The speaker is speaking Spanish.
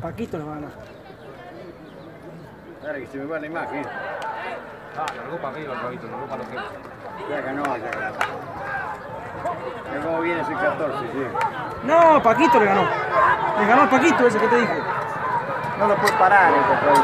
Paquito le va a ganar. Ahora que se me va la imagen. Ah, largó para arriba el Paquito, largó para los. Ya ganó, ya ganó. Mira cómo viene ese 14, sí. No, Paquito le ganó. Le ganó el Paquito ese que te dije. No lo puedes parar este el 14.